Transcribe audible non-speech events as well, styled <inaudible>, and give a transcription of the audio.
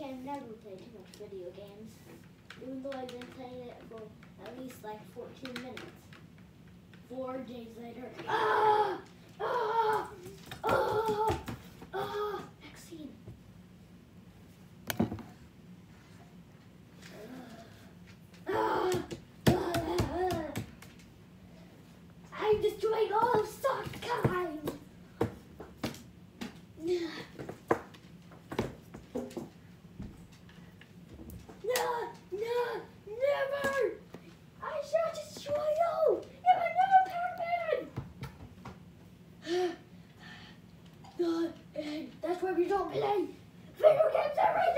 can never play too much video games. Even though I've been playing it for at least like 14 minutes. Four days later. <gasps> Ah! Ah! Ah! Ah! Vaccine. Ah! Ah! I'm destroying all of Guy! That's why we don't play video games every